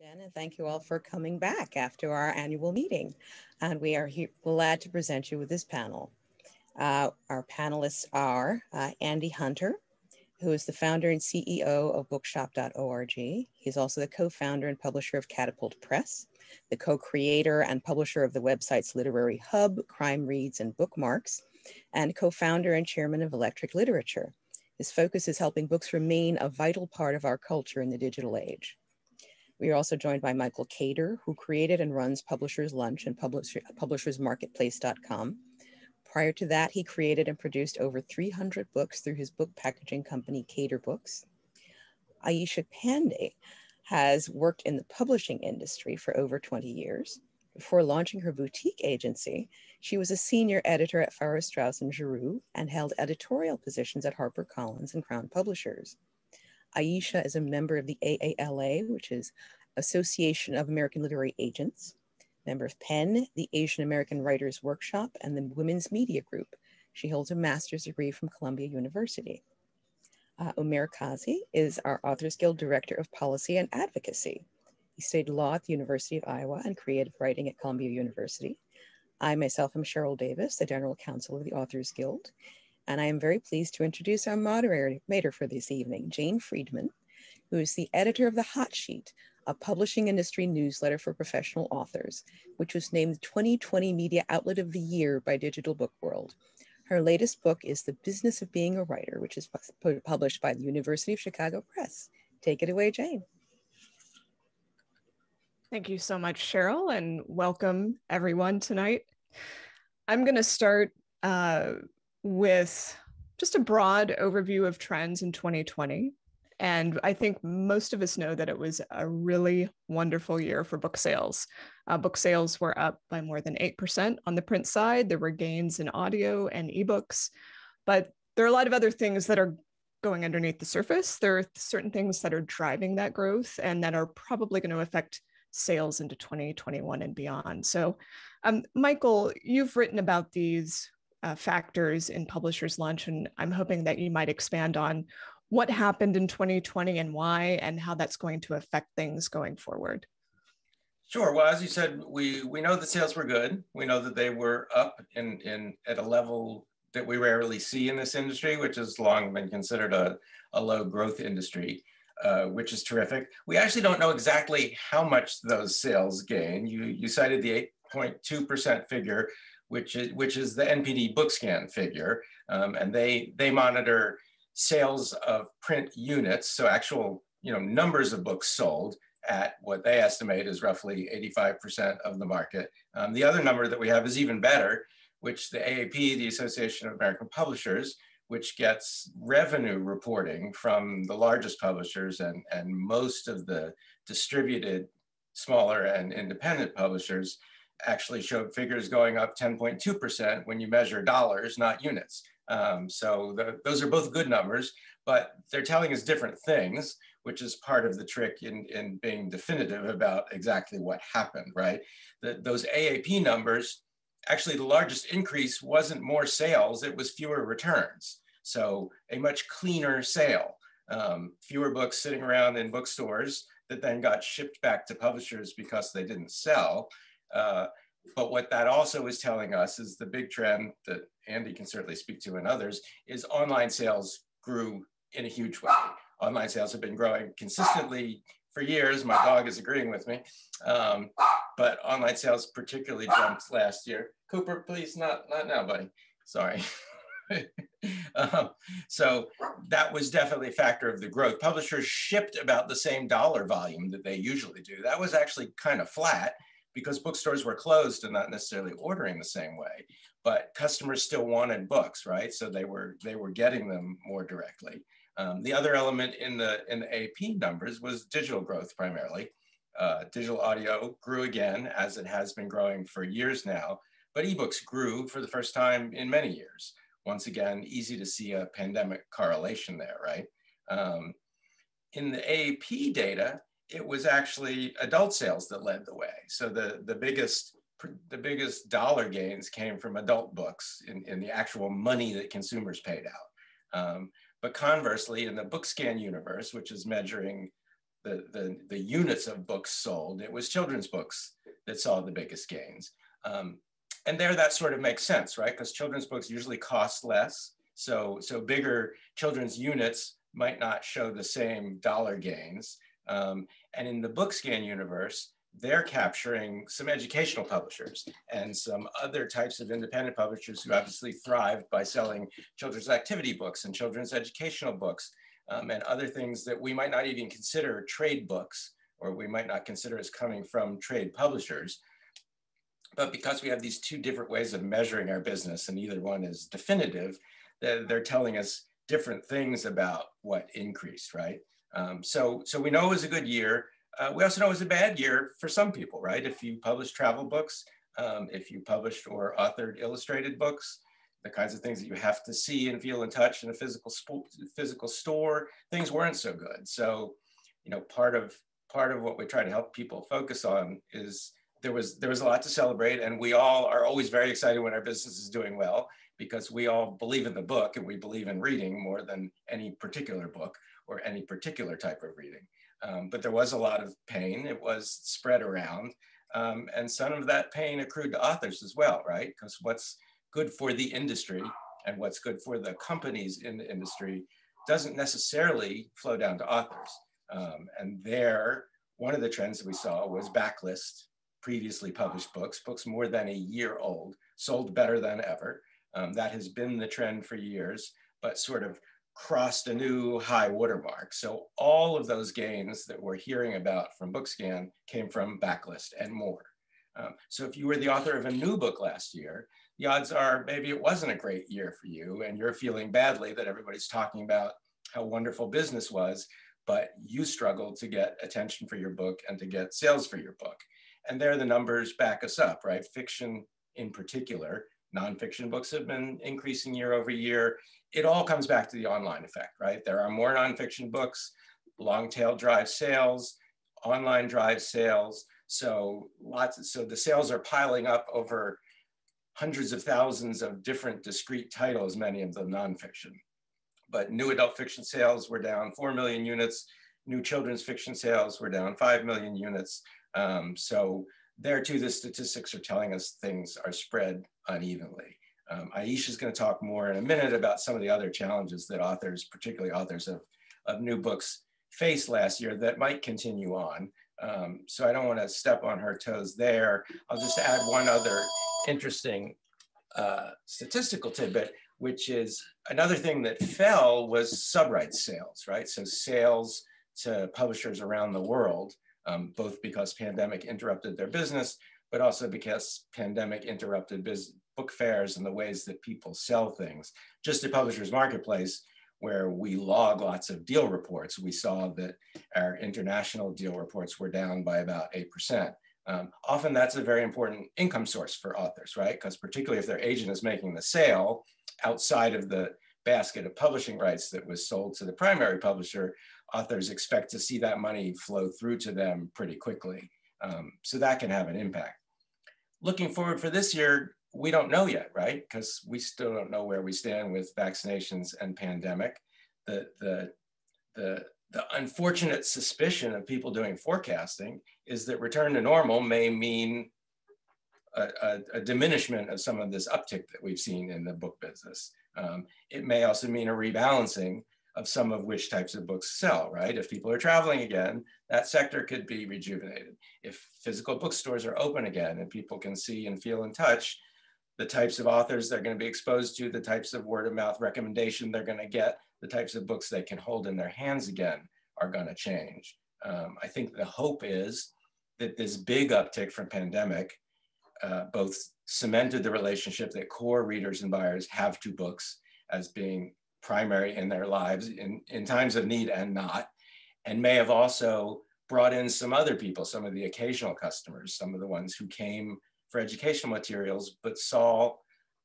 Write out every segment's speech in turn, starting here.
Jen, and thank you all for coming back after our annual meeting. And we are here, glad to present you with this panel. Uh, our panelists are uh, Andy Hunter, who is the founder and CEO of bookshop.org. He's also the co-founder and publisher of Catapult Press, the co-creator and publisher of the websites Literary Hub, Crime Reads, and Bookmarks, and co-founder and chairman of Electric Literature. His focus is helping books remain a vital part of our culture in the digital age. We are also joined by Michael Cader, who created and runs Publishers Lunch and Publisher, publishersmarketplace.com. Prior to that, he created and produced over 300 books through his book packaging company, Cader Books. Ayesha Pande has worked in the publishing industry for over 20 years. Before launching her boutique agency, she was a senior editor at Farrar Straus and Giroux and held editorial positions at HarperCollins and Crown Publishers. Ayesha is a member of the AALA, which is Association of American Literary Agents, member of PEN, the Asian American Writers Workshop, and the Women's Media Group. She holds a master's degree from Columbia University. Uh, Kazi is our Authors Guild Director of Policy and Advocacy. He studied law at the University of Iowa and creative writing at Columbia University. I myself am Cheryl Davis, the General Counsel of the Authors Guild, and I am very pleased to introduce our moderator for this evening, Jane Friedman, who is the editor of The Hot Sheet, a publishing industry newsletter for professional authors, which was named 2020 Media Outlet of the Year by Digital Book World. Her latest book is The Business of Being a Writer, which is published by the University of Chicago Press. Take it away, Jane. Thank you so much, Cheryl, and welcome everyone tonight. I'm going to start uh, with just a broad overview of trends in 2020. And I think most of us know that it was a really wonderful year for book sales. Uh, book sales were up by more than 8% on the print side. There were gains in audio and ebooks, but there are a lot of other things that are going underneath the surface. There are certain things that are driving that growth and that are probably going to affect sales into 2021 and beyond. So, um, Michael, you've written about these uh, factors in Publishers Lunch, and I'm hoping that you might expand on what happened in 2020 and why, and how that's going to affect things going forward. Sure. Well, as you said, we we know the sales were good. We know that they were up in in at a level that we rarely see in this industry, which has long been considered a, a low growth industry, uh, which is terrific. We actually don't know exactly how much those sales gain. You you cited the 8.2% figure, which is which is the NPD BookScan figure, um, and they they monitor sales of print units, so actual you know numbers of books sold at what they estimate is roughly 85% of the market. Um, the other number that we have is even better, which the AAP, the Association of American Publishers, which gets revenue reporting from the largest publishers and, and most of the distributed smaller and independent publishers actually showed figures going up 10.2% when you measure dollars, not units. Um, so the, those are both good numbers, but they're telling us different things, which is part of the trick in, in being definitive about exactly what happened, right? The, those AAP numbers, actually the largest increase wasn't more sales, it was fewer returns. So a much cleaner sale, um, fewer books sitting around in bookstores that then got shipped back to publishers because they didn't sell. Uh, but what that also is telling us is the big trend that Andy can certainly speak to and others is online sales grew in a huge way. Online sales have been growing consistently for years. My dog is agreeing with me. Um, but online sales particularly jumped last year. Cooper, please, not, not now, buddy. Sorry. um, so that was definitely a factor of the growth. Publishers shipped about the same dollar volume that they usually do. That was actually kind of flat because bookstores were closed and not necessarily ordering the same way but customers still wanted books right? So they were they were getting them more directly. Um, the other element in the in the ap numbers was digital growth primarily. Uh, digital audio grew again as it has been growing for years now but ebooks grew for the first time in many years. Once again easy to see a pandemic correlation there right? Um, in the aap data it was actually adult sales that led the way. So the, the biggest the biggest dollar gains came from adult books in, in the actual money that consumers paid out. Um, but conversely, in the BookScan universe, which is measuring the, the, the units of books sold, it was children's books that saw the biggest gains. Um, and there that sort of makes sense, right? Because children's books usually cost less. So, so bigger children's units might not show the same dollar gains. Um, and in the Bookscan universe, they're capturing some educational publishers and some other types of independent publishers who obviously thrive by selling children's activity books and children's educational books um, and other things that we might not even consider trade books or we might not consider as coming from trade publishers. But because we have these two different ways of measuring our business and either one is definitive, they're telling us different things about what increased, right? Um, so, so we know it was a good year. Uh, we also know it was a bad year for some people, right? If you publish travel books, um, if you published or authored illustrated books, the kinds of things that you have to see and feel and touch in a physical physical store, things weren't so good. So, you know, part of part of what we try to help people focus on is there was there was a lot to celebrate, and we all are always very excited when our business is doing well because we all believe in the book and we believe in reading more than any particular book or any particular type of reading. Um, but there was a lot of pain. It was spread around. Um, and some of that pain accrued to authors as well, right? Because what's good for the industry and what's good for the companies in the industry doesn't necessarily flow down to authors. Um, and there, one of the trends that we saw was backlist previously published books, books more than a year old, sold better than ever. Um, that has been the trend for years, but sort of crossed a new high watermark. So all of those gains that we're hearing about from Bookscan came from backlist and more. Um, so if you were the author of a new book last year, the odds are maybe it wasn't a great year for you and you're feeling badly that everybody's talking about how wonderful business was, but you struggled to get attention for your book and to get sales for your book. And there the numbers back us up, right? Fiction in particular, nonfiction books have been increasing year over year it all comes back to the online effect, right? There are more nonfiction books, long tail drive sales, online drive sales. So lots, of, so the sales are piling up over hundreds of thousands of different discrete titles, many of them nonfiction. But new adult fiction sales were down 4 million units. New children's fiction sales were down 5 million units. Um, so there too, the statistics are telling us things are spread unevenly. Um, Ayesha is going to talk more in a minute about some of the other challenges that authors, particularly authors of, of new books, faced last year that might continue on. Um, so I don't want to step on her toes there. I'll just add one other interesting uh, statistical tidbit, which is another thing that fell was subright sales, right? So sales to publishers around the world, um, both because pandemic interrupted their business, but also because pandemic interrupted business book fairs and the ways that people sell things. Just at Publishers Marketplace, where we log lots of deal reports, we saw that our international deal reports were down by about 8%. Um, often that's a very important income source for authors, right? Because particularly if their agent is making the sale outside of the basket of publishing rights that was sold to the primary publisher, authors expect to see that money flow through to them pretty quickly. Um, so that can have an impact. Looking forward for this year, we don't know yet, right? Because we still don't know where we stand with vaccinations and pandemic. The, the, the, the unfortunate suspicion of people doing forecasting is that return to normal may mean a, a, a diminishment of some of this uptick that we've seen in the book business. Um, it may also mean a rebalancing of some of which types of books sell, right? If people are traveling again, that sector could be rejuvenated. If physical bookstores are open again and people can see and feel and touch, the types of authors they're going to be exposed to, the types of word of mouth recommendation they're going to get, the types of books they can hold in their hands again are going to change. Um, I think the hope is that this big uptick from pandemic uh, both cemented the relationship that core readers and buyers have to books as being primary in their lives in, in times of need and not, and may have also brought in some other people, some of the occasional customers, some of the ones who came for educational materials, but saw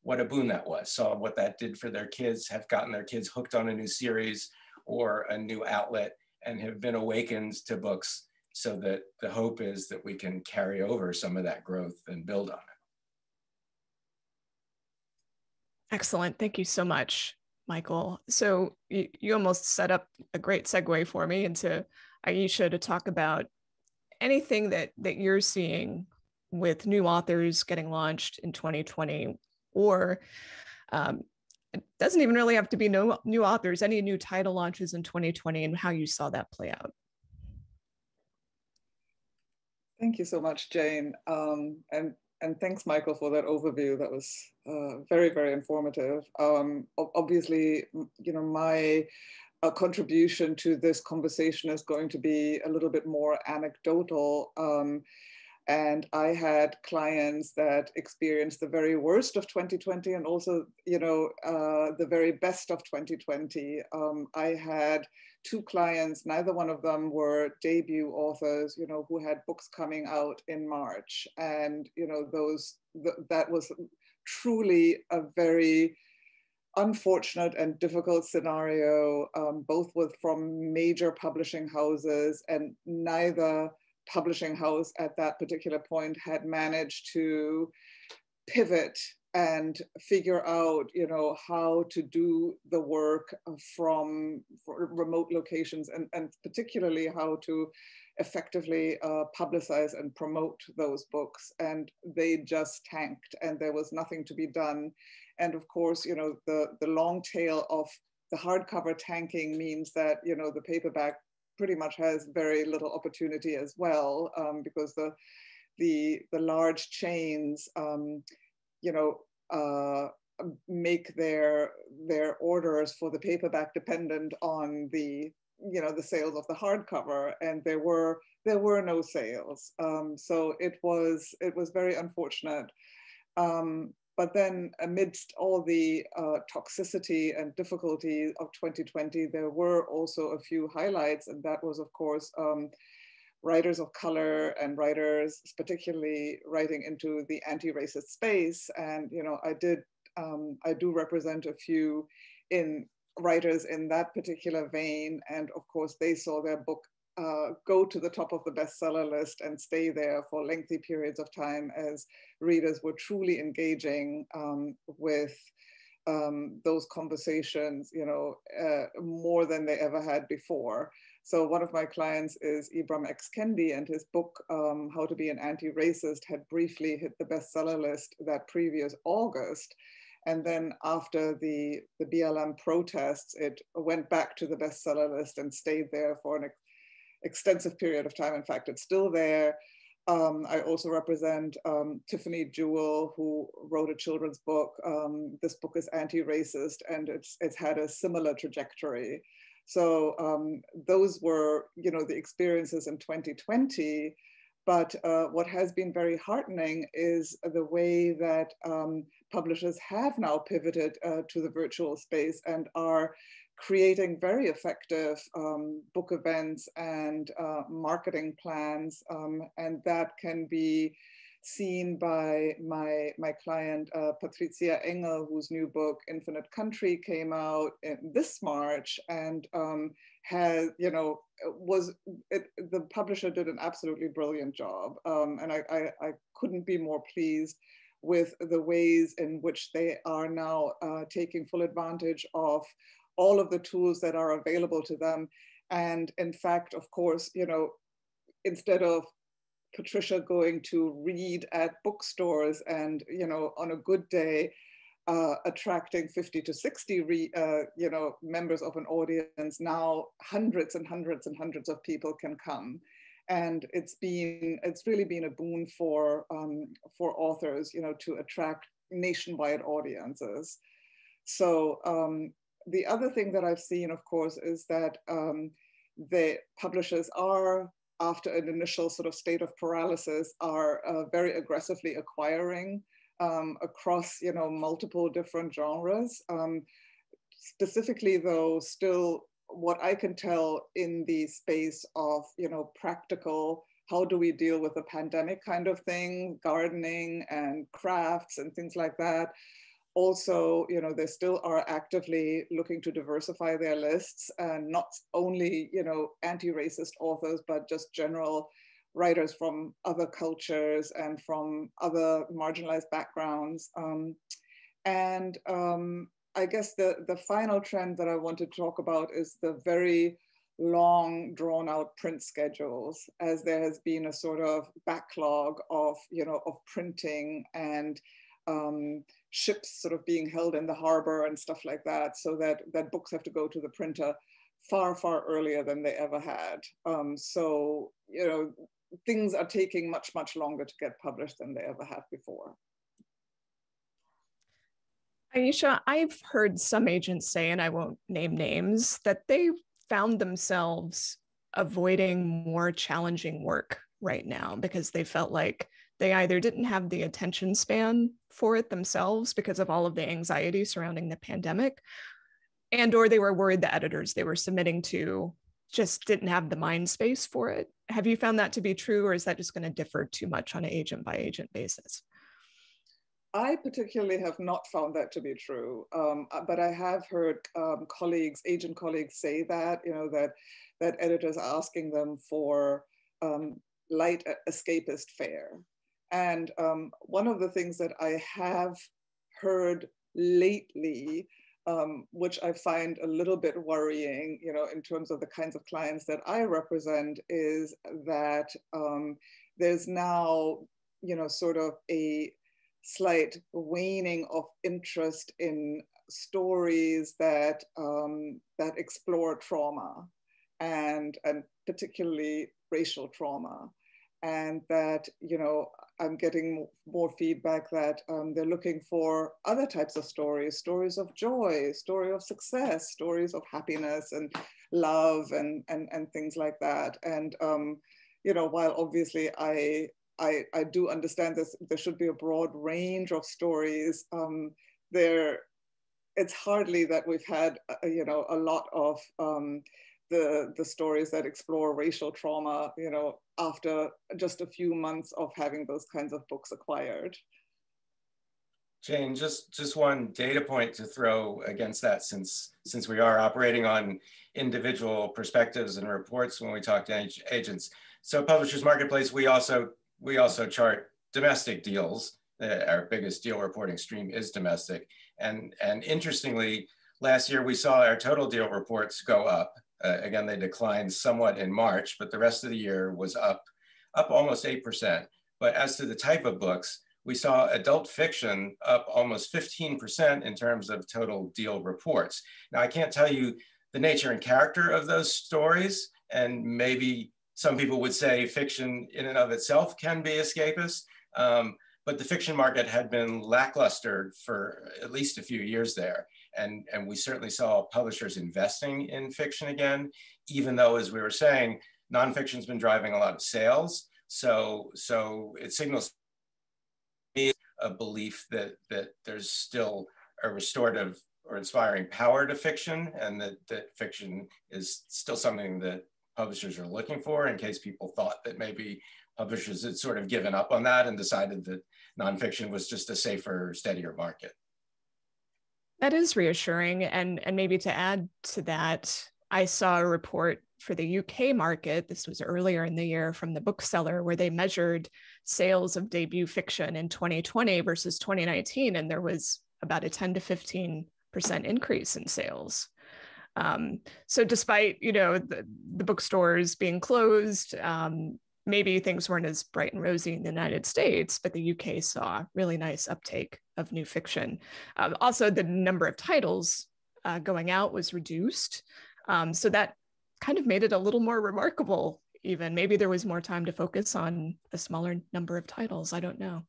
what a boon that was, saw what that did for their kids, have gotten their kids hooked on a new series or a new outlet, and have been awakened to books so that the hope is that we can carry over some of that growth and build on it. Excellent. Thank you so much, Michael. So you, you almost set up a great segue for me into Ayesha to talk about anything that that you're seeing with new authors getting launched in 2020 or um, it doesn't even really have to be no new authors any new title launches in 2020 and how you saw that play out thank you so much jane um, and and thanks michael for that overview that was uh, very very informative um, obviously you know my a contribution to this conversation is going to be a little bit more anecdotal. Um, and I had clients that experienced the very worst of 2020 and also, you know, uh, the very best of 2020. Um, I had two clients, neither one of them were debut authors, you know, who had books coming out in March. And, you know, those, th that was truly a very unfortunate and difficult scenario, um, both with from major publishing houses, and neither publishing house at that particular point had managed to pivot and figure out, you know, how to do the work from remote locations, and, and particularly how to effectively uh, publicize and promote those books. And they just tanked, and there was nothing to be done and of course, you know, the, the long tail of the hardcover tanking means that, you know, the paperback pretty much has very little opportunity as well um, because the, the, the large chains, um, you know, uh, make their, their orders for the paperback dependent on the, you know, the sales of the hardcover and there were, there were no sales. Um, so it was, it was very unfortunate. Um, but then amidst all the uh, toxicity and difficulty of 2020, there were also a few highlights. And that was, of course, um, writers of color and writers, particularly writing into the anti-racist space. And, you know, I did, um, I do represent a few in writers in that particular vein. And of course, they saw their book uh, go to the top of the bestseller list and stay there for lengthy periods of time as readers were truly engaging um, with um, those conversations, you know, uh, more than they ever had before. So one of my clients is Ibram X. Kendi and his book, um, How to Be an Anti-Racist, had briefly hit the bestseller list that previous August. And then after the, the BLM protests, it went back to the bestseller list and stayed there for an extensive period of time. In fact, it's still there. Um, I also represent um, Tiffany Jewell, who wrote a children's book. Um, this book is anti-racist, and it's it's had a similar trajectory. So um, those were, you know, the experiences in 2020. But uh, what has been very heartening is the way that um, publishers have now pivoted uh, to the virtual space and are creating very effective um, book events and uh, marketing plans. Um, and that can be seen by my, my client, uh, Patricia Engel, whose new book, Infinite Country, came out this March and um, has, you know, was, it, the publisher did an absolutely brilliant job. Um, and I, I, I couldn't be more pleased with the ways in which they are now uh, taking full advantage of all of the tools that are available to them. And in fact, of course, you know, instead of Patricia going to read at bookstores and, you know, on a good day, uh, attracting 50 to 60 re, uh, you know members of an audience now hundreds and hundreds and hundreds of people can come and it's been it's really been a boon for um, for authors you know to attract nationwide audiences so um, the other thing that I've seen, of course, is that um, the publishers are, after an initial sort of state of paralysis, are uh, very aggressively acquiring um, across, you know, multiple different genres. Um, specifically, though, still what I can tell in the space of, you know, practical how do we deal with the pandemic kind of thing, gardening and crafts and things like that also, you know, they still are actively looking to diversify their lists and not only, you know, anti-racist authors, but just general writers from other cultures and from other marginalized backgrounds. Um, and um, I guess the, the final trend that I want to talk about is the very long drawn out print schedules as there has been a sort of backlog of you know of printing and um, ships sort of being held in the harbor and stuff like that so that that books have to go to the printer far far earlier than they ever had. Um, so you know things are taking much much longer to get published than they ever have before. Ayesha, I've heard some agents say, and I won't name names, that they found themselves avoiding more challenging work right now because they felt like they either didn't have the attention span for it themselves because of all of the anxiety surrounding the pandemic and or they were worried the editors they were submitting to just didn't have the mind space for it have you found that to be true or is that just going to differ too much on an agent by agent basis I particularly have not found that to be true, um, uh, but I have heard um, colleagues, agent colleagues, say that you know that that editors are asking them for um, light escapist fare. And um, one of the things that I have heard lately, um, which I find a little bit worrying, you know, in terms of the kinds of clients that I represent, is that um, there's now, you know, sort of a slight waning of interest in stories that um, that explore trauma and and particularly racial trauma and that you know i'm getting more feedback that um, they're looking for other types of stories stories of joy story of success stories of happiness and love and and, and things like that and um, you know while obviously i I, I do understand this, there should be a broad range of stories. Um, there, it's hardly that we've had, uh, you know, a lot of um, the, the stories that explore racial trauma, you know, after just a few months of having those kinds of books acquired. Jane, just just one data point to throw against that, since since we are operating on individual perspectives and reports when we talk to agents. So, Publishers Marketplace, we also we also chart domestic deals. Uh, our biggest deal reporting stream is domestic. And, and interestingly, last year we saw our total deal reports go up. Uh, again, they declined somewhat in March, but the rest of the year was up, up almost 8%. But as to the type of books, we saw adult fiction up almost 15% in terms of total deal reports. Now, I can't tell you the nature and character of those stories, and maybe some people would say fiction in and of itself can be escapist, um, but the fiction market had been lackluster for at least a few years there. And, and we certainly saw publishers investing in fiction again, even though, as we were saying, nonfiction's been driving a lot of sales. So, so it signals me a belief that, that there's still a restorative or inspiring power to fiction and that, that fiction is still something that publishers are looking for in case people thought that maybe publishers had sort of given up on that and decided that nonfiction was just a safer, steadier market. That is reassuring. And, and maybe to add to that, I saw a report for the UK market. This was earlier in the year from the bookseller, where they measured sales of debut fiction in 2020 versus 2019. And there was about a 10 to 15% increase in sales. Um, so despite you know the, the bookstores being closed, um, maybe things weren't as bright and rosy in the United States, but the UK saw really nice uptake of new fiction. Um, also, the number of titles uh, going out was reduced, um, so that kind of made it a little more remarkable. Even maybe there was more time to focus on a smaller number of titles. I don't know.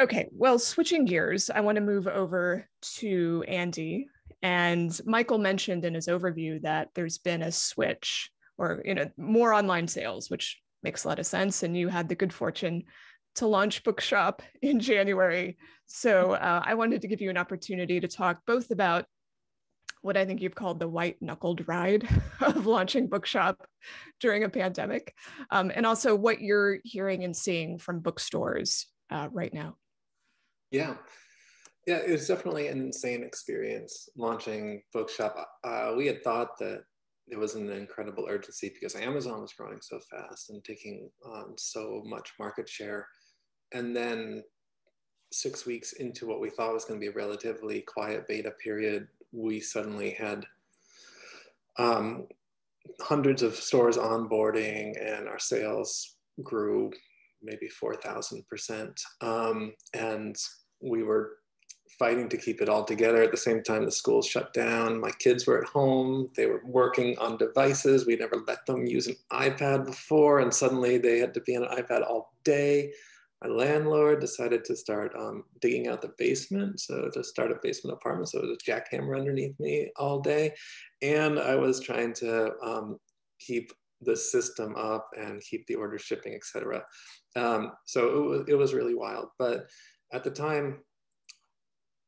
Okay, well, switching gears, I want to move over to Andy, and Michael mentioned in his overview that there's been a switch or you know more online sales, which makes a lot of sense. And you had the good fortune to launch Bookshop in January. So uh, I wanted to give you an opportunity to talk both about what I think you've called the white knuckled ride of launching Bookshop during a pandemic, um, and also what you're hearing and seeing from bookstores uh, right now. Yeah, yeah, it was definitely an insane experience launching Bookshop. Uh, we had thought that there was an incredible urgency because Amazon was growing so fast and taking on so much market share. And then six weeks into what we thought was going to be a relatively quiet beta period, we suddenly had um, hundreds of stores onboarding and our sales grew maybe 4,000%. Um, and we were fighting to keep it all together. At the same time, the schools shut down. My kids were at home. They were working on devices. We never let them use an iPad before. And suddenly they had to be on an iPad all day. My landlord decided to start um, digging out the basement. So to start a basement apartment. So it was a jackhammer underneath me all day. And I was trying to um, keep the system up and keep the order shipping, etc. Um, so it was, it was really wild. But at the time,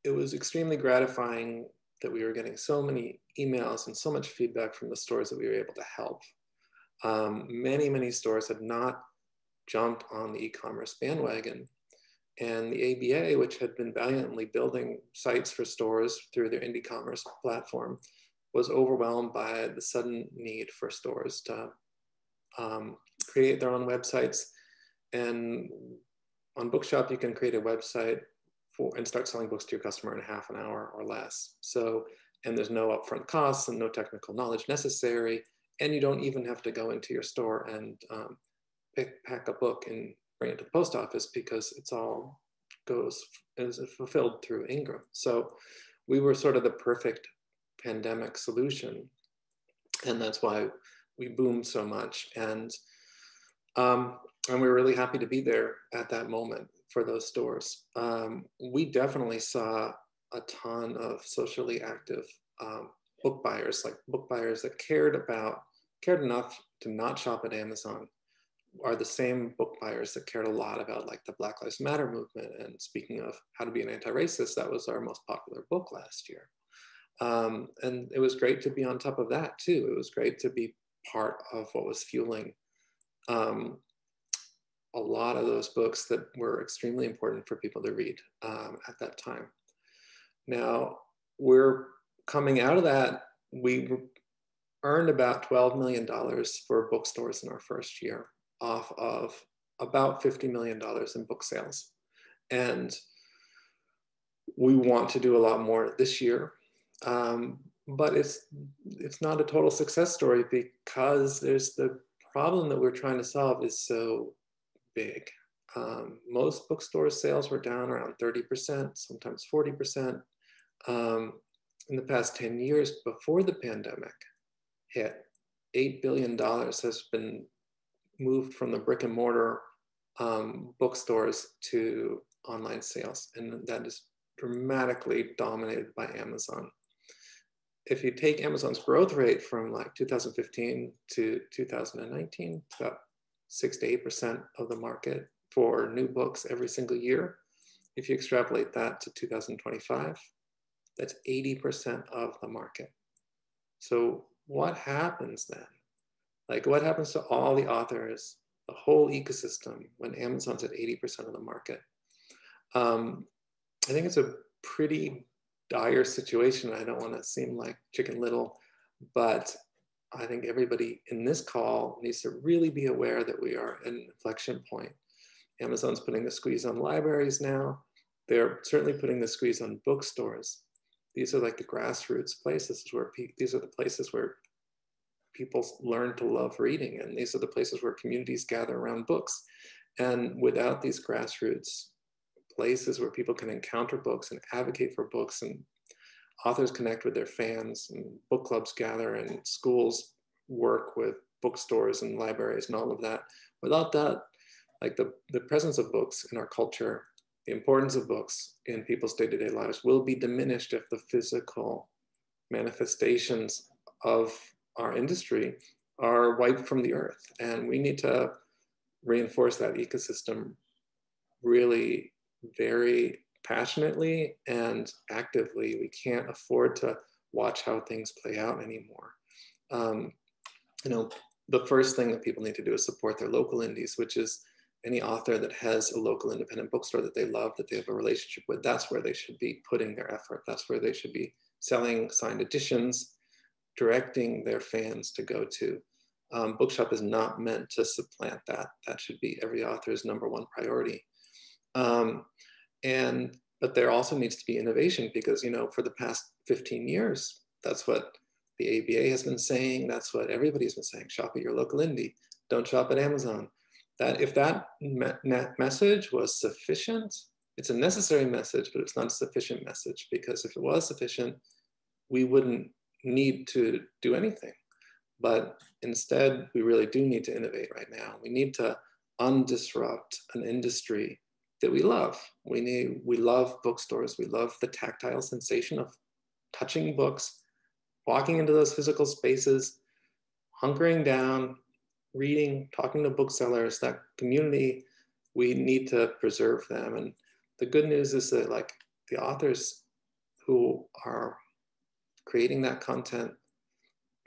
it was extremely gratifying that we were getting so many emails and so much feedback from the stores that we were able to help. Um, many, many stores had not jumped on the e-commerce bandwagon. And the ABA, which had been valiantly building sites for stores through their indie commerce platform, was overwhelmed by the sudden need for stores to um, create their own websites. And on Bookshop, you can create a website for and start selling books to your customer in half an hour or less. So, and there's no upfront costs and no technical knowledge necessary. And you don't even have to go into your store and um, pick, pack a book and bring it to the post office because it's all goes is fulfilled through Ingram. So we were sort of the perfect pandemic solution. And that's why we boomed so much. And um, and we were really happy to be there at that moment for those stores. Um, we definitely saw a ton of socially active um, book buyers, like book buyers that cared about, cared enough to not shop at Amazon, are the same book buyers that cared a lot about like the Black Lives Matter movement. And speaking of how to be an anti-racist, that was our most popular book last year. Um, and it was great to be on top of that too. It was great to be part of what was fueling um, a lot of those books that were extremely important for people to read um, at that time. Now, we're coming out of that, we earned about $12 million for bookstores in our first year off of about $50 million in book sales. And we want to do a lot more this year. Um, but it's it's not a total success story because there's the problem that we're trying to solve is so big. Um, most bookstore sales were down around 30%, sometimes 40%. Um, in the past 10 years before the pandemic hit, $8 billion has been moved from the brick and mortar um, bookstores to online sales. And that is dramatically dominated by Amazon. If you take Amazon's growth rate from like 2015 to 2019, about six to eight percent of the market for new books every single year. If you extrapolate that to 2025, that's 80% of the market. So what happens then? Like what happens to all the authors, the whole ecosystem when Amazon's at 80% of the market? Um, I think it's a pretty dire situation. I don't want to seem like chicken little, but I think everybody in this call needs to really be aware that we are at an inflection point. Amazon's putting the squeeze on libraries now. They're certainly putting the squeeze on bookstores. These are like the grassroots places where these are the places where people learn to love reading, and these are the places where communities gather around books. And without these grassroots places where people can encounter books and advocate for books and authors connect with their fans and book clubs gather and schools work with bookstores and libraries and all of that. Without that, like the, the presence of books in our culture, the importance of books in people's day-to-day lives will be diminished if the physical manifestations of our industry are wiped from the earth. And we need to reinforce that ecosystem really very passionately and actively. We can't afford to watch how things play out anymore. Um, you know, the first thing that people need to do is support their local indies, which is any author that has a local independent bookstore that they love, that they have a relationship with, that's where they should be putting their effort. That's where they should be selling signed editions, directing their fans to go to. Um, Bookshop is not meant to supplant that. That should be every author's number one priority. Um, and but there also needs to be innovation because you know for the past 15 years that's what the ABA has been saying. That's what everybody's been saying. Shop at your local indie. Don't shop at Amazon. That if that me message was sufficient, it's a necessary message, but it's not a sufficient message because if it was sufficient, we wouldn't need to do anything. But instead, we really do need to innovate right now. We need to undisrupt an industry that we love. We need, we love bookstores. We love the tactile sensation of touching books, walking into those physical spaces, hunkering down, reading, talking to booksellers, that community, we need to preserve them. And the good news is that like the authors who are creating that content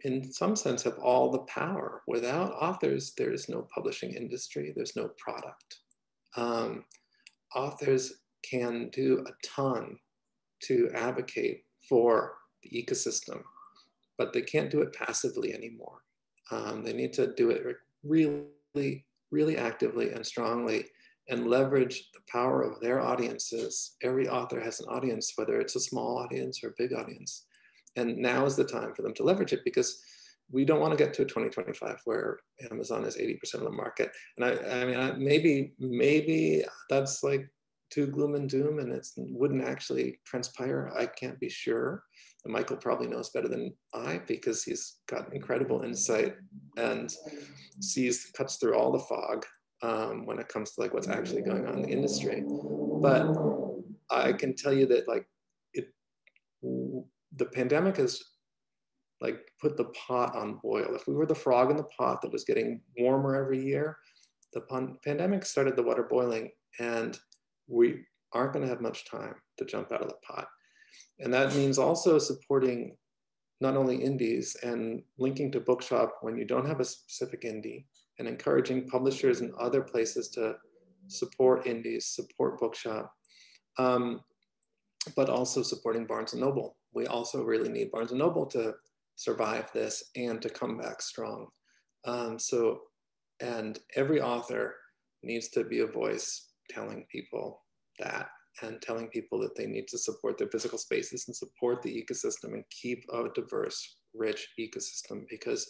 in some sense have all the power. Without authors, there is no publishing industry, there's no product. Um, authors can do a ton to advocate for the ecosystem, but they can't do it passively anymore. Um, they need to do it really, really actively and strongly and leverage the power of their audiences. Every author has an audience, whether it's a small audience or a big audience. And now is the time for them to leverage it because we don't want to get to a 2025 where Amazon is 80% of the market. And I, I mean, I, maybe, maybe that's like too gloom and doom and it wouldn't actually transpire. I can't be sure. And Michael probably knows better than I because he's got incredible insight and sees, cuts through all the fog um, when it comes to like what's actually going on in the industry. But I can tell you that like it, the pandemic has like put the pot on boil. If we were the frog in the pot that was getting warmer every year, the pandemic started the water boiling and we aren't going to have much time to jump out of the pot. And that means also supporting not only indies and linking to bookshop when you don't have a specific indie and encouraging publishers and other places to support indies, support bookshop, um, but also supporting Barnes and Noble. We also really need Barnes and Noble to survive this and to come back strong. Um, so, and every author needs to be a voice telling people that and telling people that they need to support their physical spaces and support the ecosystem and keep a diverse, rich ecosystem. Because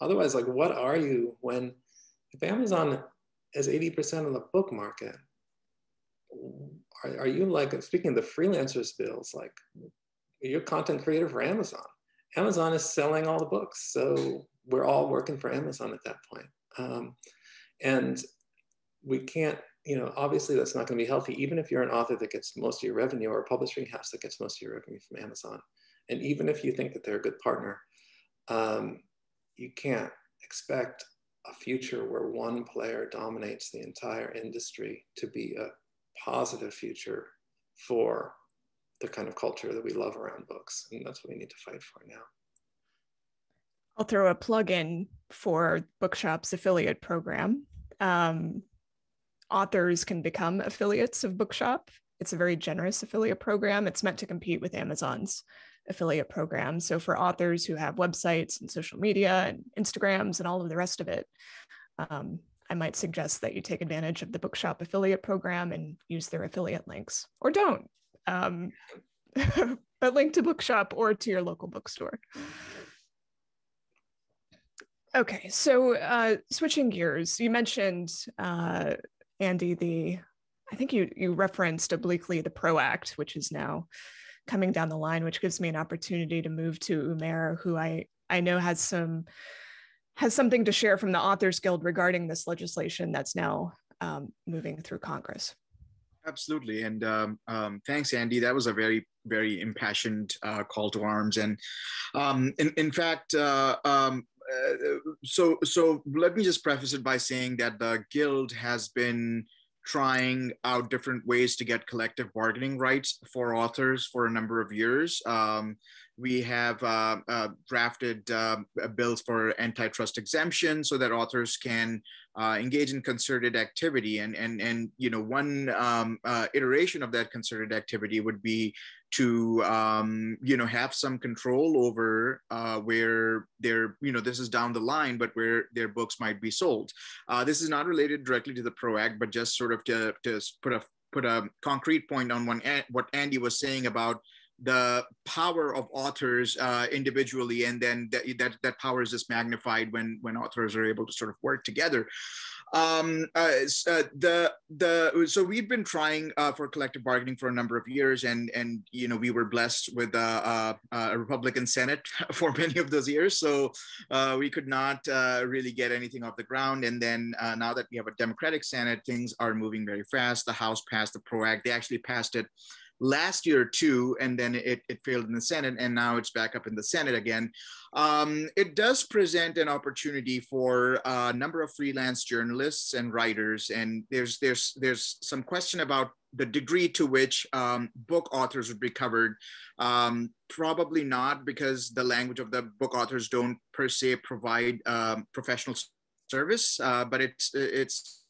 otherwise, like, what are you when if Amazon is 80% of the book market? Are, are you like, speaking of the freelancers bills, like, you're content creator for Amazon. Amazon is selling all the books. So we're all working for Amazon at that point. Um, and we can't you know, obviously that's not going to be healthy, even if you're an author that gets most of your revenue or a publishing house that gets most of your revenue from Amazon. And even if you think that they're a good partner, um, you can't expect a future where one player dominates the entire industry to be a positive future for the kind of culture that we love around books. And that's what we need to fight for now. I'll throw a plug in for Bookshop's affiliate program. Um, authors can become affiliates of Bookshop. It's a very generous affiliate program. It's meant to compete with Amazon's affiliate program. So for authors who have websites and social media and Instagrams and all of the rest of it, um, I might suggest that you take advantage of the Bookshop affiliate program and use their affiliate links, or don't. Um, but link to Bookshop or to your local bookstore. Okay, so uh, switching gears, you mentioned uh, Andy, the I think you you referenced obliquely the PRO Act, which is now coming down the line, which gives me an opportunity to move to Umair, who I I know has some has something to share from the Authors Guild regarding this legislation that's now um, moving through Congress. Absolutely, and um, um, thanks, Andy. That was a very very impassioned uh, call to arms, and um, in in fact. Uh, um, uh, so so let me just preface it by saying that the guild has been trying out different ways to get collective bargaining rights for authors for a number of years. Um, we have uh, uh, drafted uh, bills for antitrust exemption so that authors can uh, engage in concerted activity. And, and, and you know, one um, uh, iteration of that concerted activity would be to um, you know have some control over uh, where their you know this is down the line but where their books might be sold uh, this is not related directly to the pro act but just sort of to, to put a put a concrete point on one what andy was saying about the power of authors uh, individually, and then that, that that power is just magnified when when authors are able to sort of work together. Um, uh, uh, the the so we've been trying uh, for collective bargaining for a number of years, and and you know we were blessed with a, a Republican Senate for many of those years, so uh, we could not uh, really get anything off the ground. And then uh, now that we have a Democratic Senate, things are moving very fast. The House passed the PRO Act; they actually passed it last year too, and then it, it failed in the Senate, and now it's back up in the Senate again. Um, it does present an opportunity for a number of freelance journalists and writers, and there's there's there's some question about the degree to which um, book authors would be covered. Um, probably not, because the language of the book authors don't per se provide um, professional service, uh, but it's it's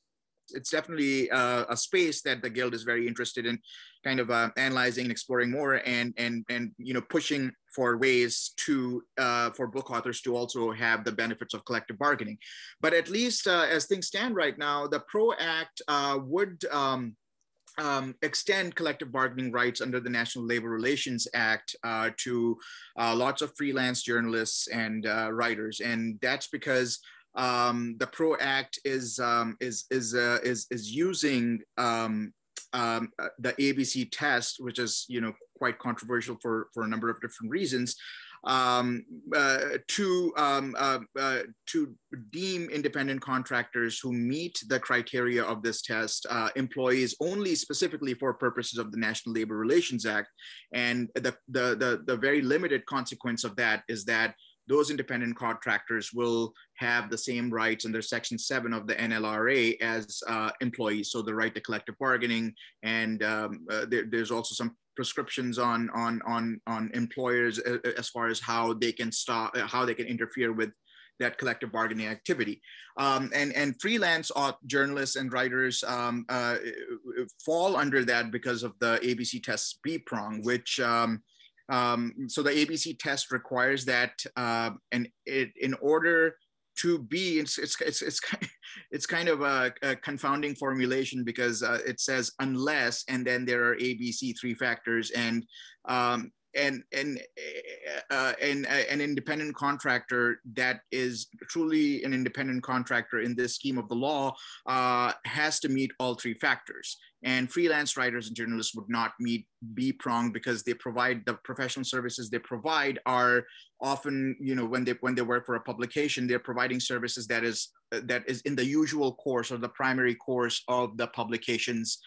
it's definitely uh, a space that the guild is very interested in kind of uh, analyzing and exploring more and and and you know pushing for ways to uh, for book authors to also have the benefits of collective bargaining. But at least uh, as things stand right now the pro act uh, would um, um, extend collective bargaining rights under the National Labor Relations Act uh, to uh, lots of freelance journalists and uh, writers, and that's because um, the PRO Act is um, is is uh, is is using um, um, uh, the ABC test, which is you know quite controversial for for a number of different reasons, um, uh, to um, uh, uh, to deem independent contractors who meet the criteria of this test uh, employees only specifically for purposes of the National Labor Relations Act, and the the the, the very limited consequence of that is that those independent contractors will have the same rights under Section 7 of the NLRA as uh, employees. So the right to collective bargaining, and um, uh, there, there's also some prescriptions on on on on employers uh, uh, as far as how they can stop uh, how they can interfere with that collective bargaining activity um, and and freelance journalists and writers um, uh, fall under that because of the abc test b prong which um, um, so the ABC test requires that, uh, and it, in order to be, it's it's it's it's, it's kind of a, a confounding formulation because uh, it says unless, and then there are ABC three factors, and um, and and uh, and uh, an independent contractor that is truly an independent contractor in this scheme of the law uh, has to meet all three factors and freelance writers and journalists would not meet b prong because they provide the professional services they provide are often you know when they when they work for a publication they're providing services that is that is in the usual course or the primary course of the publication's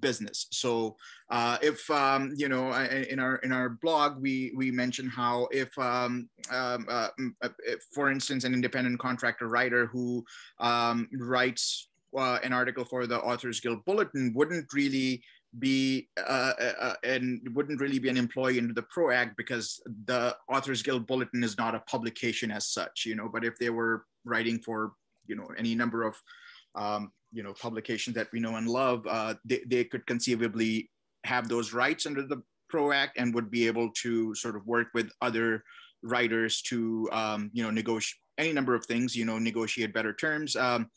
business. So uh, if um, you know in our in our blog we we mention how if, um, um, uh, uh, if for instance an independent contractor writer who um, writes uh, an article for the Authors Guild Bulletin wouldn't really be uh, uh, uh, and wouldn't really be an employee under the PRO Act because the Authors Guild Bulletin is not a publication as such, you know. But if they were writing for you know any number of um, you know publications that we know and love, uh, they, they could conceivably have those rights under the PRO Act and would be able to sort of work with other writers to um, you know negotiate any number of things, you know, negotiate better terms. Um,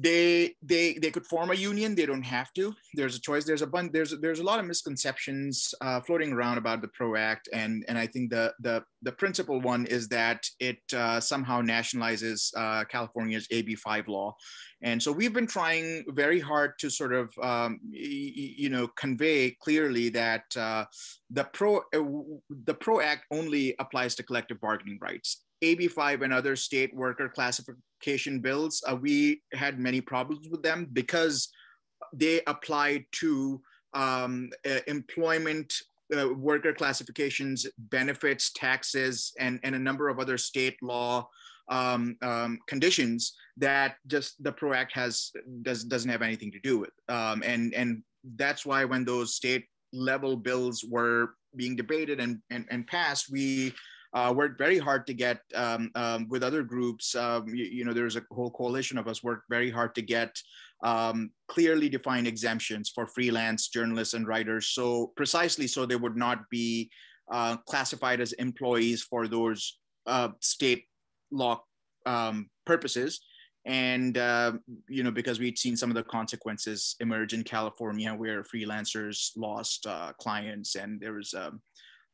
they they they could form a union. They don't have to. There's a choice. There's a bunch there's there's a lot of misconceptions uh, floating around about the pro act. And and i think the the the principal one is that it uh, somehow nationalizes uh, california's ab5 law. And so we've been trying very hard to sort of um, you know convey clearly that uh, the pro uh, the pro act only applies to collective bargaining rights AB5 and other state worker classification bills, uh, we had many problems with them because they applied to um, uh, employment uh, worker classifications, benefits, taxes, and, and a number of other state law um, um, conditions that just the PRO Act has does, doesn't have anything to do with. Um, and, and that's why when those state level bills were being debated and, and, and passed, we uh, worked very hard to get um, um, with other groups. Um, you, you, know, there's a whole coalition of us worked very hard to get um, clearly defined exemptions for freelance journalists and writers. So precisely so they would not be uh, classified as employees for those uh, state law um, purposes. And, uh, you know, because we'd seen some of the consequences emerge in California where freelancers lost uh, clients and there was um,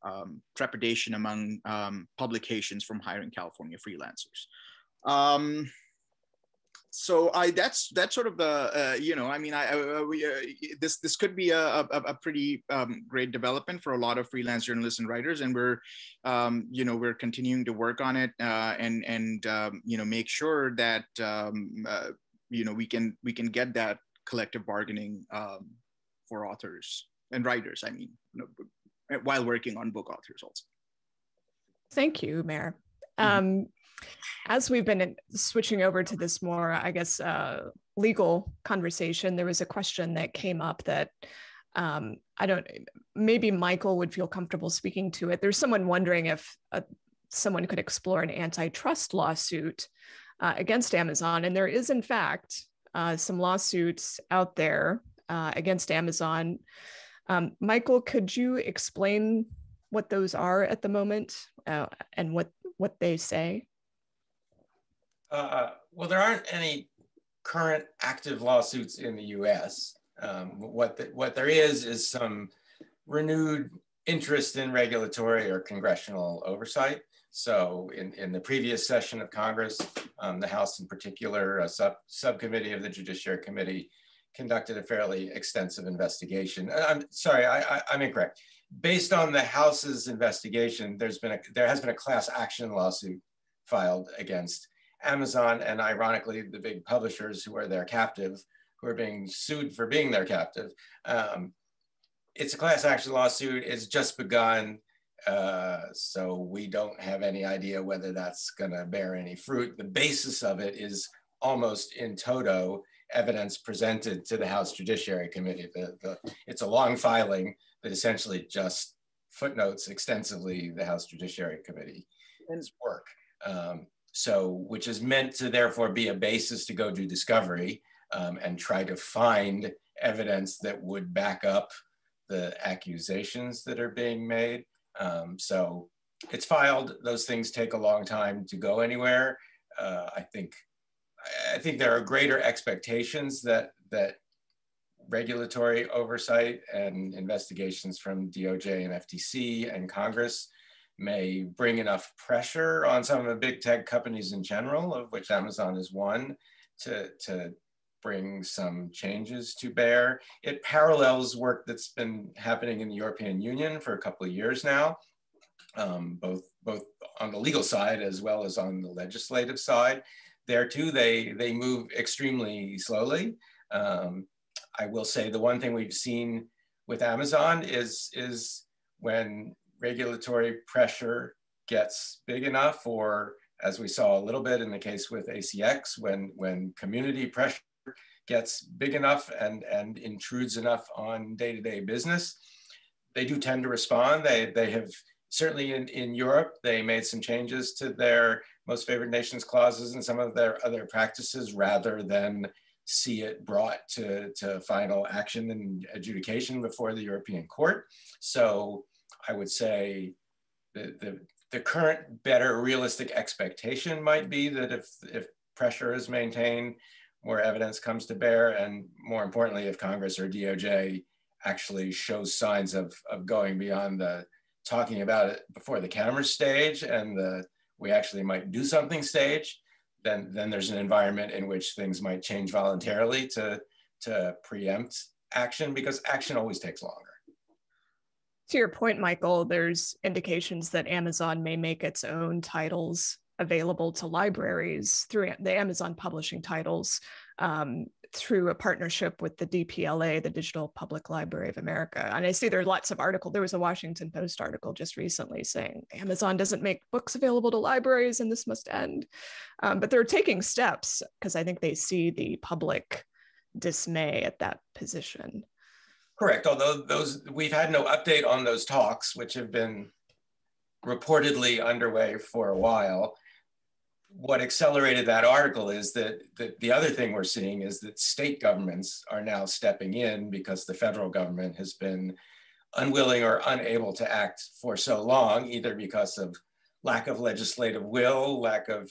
um, trepidation among um, publications from hiring California freelancers. Um, so I that's that's sort of the uh, you know I mean I, I we, uh, this this could be a, a, a pretty um, great development for a lot of freelance journalists and writers and we're um, you know we're continuing to work on it uh, and and um, you know make sure that um, uh, you know we can we can get that collective bargaining um, for authors and writers I mean you know, while working on book authors also. Thank you, Umair. Mm-hmm. Um, as we've been switching over to this more, I guess, uh, legal conversation, there was a question that came up that um, I don't, maybe Michael would feel comfortable speaking to it. There's someone wondering if uh, someone could explore an antitrust lawsuit uh, against Amazon. And there is, in fact, uh, some lawsuits out there uh, against Amazon. Um, Michael, could you explain what those are at the moment uh, and what, what they say? Uh, well, there aren't any current active lawsuits in the U.S. Um, what the, what there is is some renewed interest in regulatory or congressional oversight. So, in, in the previous session of Congress, um, the House in particular, a sub subcommittee of the Judiciary Committee conducted a fairly extensive investigation. Uh, I'm sorry, I, I'm incorrect. Based on the House's investigation, there's been a, there has been a class action lawsuit filed against Amazon and ironically the big publishers who are their captive, who are being sued for being their captive. Um, it's a class action lawsuit. It's just begun. Uh, so we don't have any idea whether that's going to bear any fruit. The basis of it is almost in toto evidence presented to the House Judiciary Committee. The, the, it's a long filing that essentially just footnotes extensively the House Judiciary Committee's work. Um, so, which is meant to therefore be a basis to go do discovery um, and try to find evidence that would back up the accusations that are being made. Um, so it's filed. Those things take a long time to go anywhere. Uh, I think I think there are greater expectations that that regulatory oversight and investigations from DOJ and FTC and Congress may bring enough pressure on some of the big tech companies in general, of which Amazon is one, to, to bring some changes to bear. It parallels work that's been happening in the European Union for a couple of years now, um, both, both on the legal side as well as on the legislative side. There too, they, they move extremely slowly. Um, I will say the one thing we've seen with Amazon is, is when regulatory pressure gets big enough, or as we saw a little bit in the case with ACX, when, when community pressure gets big enough and, and intrudes enough on day-to-day -day business, they do tend to respond. They, they have certainly in, in Europe, they made some changes to their most favored nations clauses and some of their other practices rather than see it brought to, to final action and adjudication before the European court. So I would say the, the, the current better realistic expectation might be that if, if pressure is maintained, more evidence comes to bear, and more importantly, if Congress or DOJ actually shows signs of, of going beyond the talking about it before the camera stage and the we actually might do something stage, then, then there's an environment in which things might change voluntarily to, to preempt action because action always takes longer. To your point, Michael, there's indications that Amazon may make its own titles available to libraries through the Amazon publishing titles. Um, through a partnership with the DPLA, the Digital Public Library of America. And I see there are lots of articles. There was a Washington Post article just recently saying Amazon doesn't make books available to libraries and this must end. Um, but they're taking steps because I think they see the public dismay at that position. Correct. Although those we've had no update on those talks, which have been reportedly underway for a while. What accelerated that article is that, that the other thing we're seeing is that state governments are now stepping in because the federal government has been unwilling or unable to act for so long, either because of lack of legislative will, lack of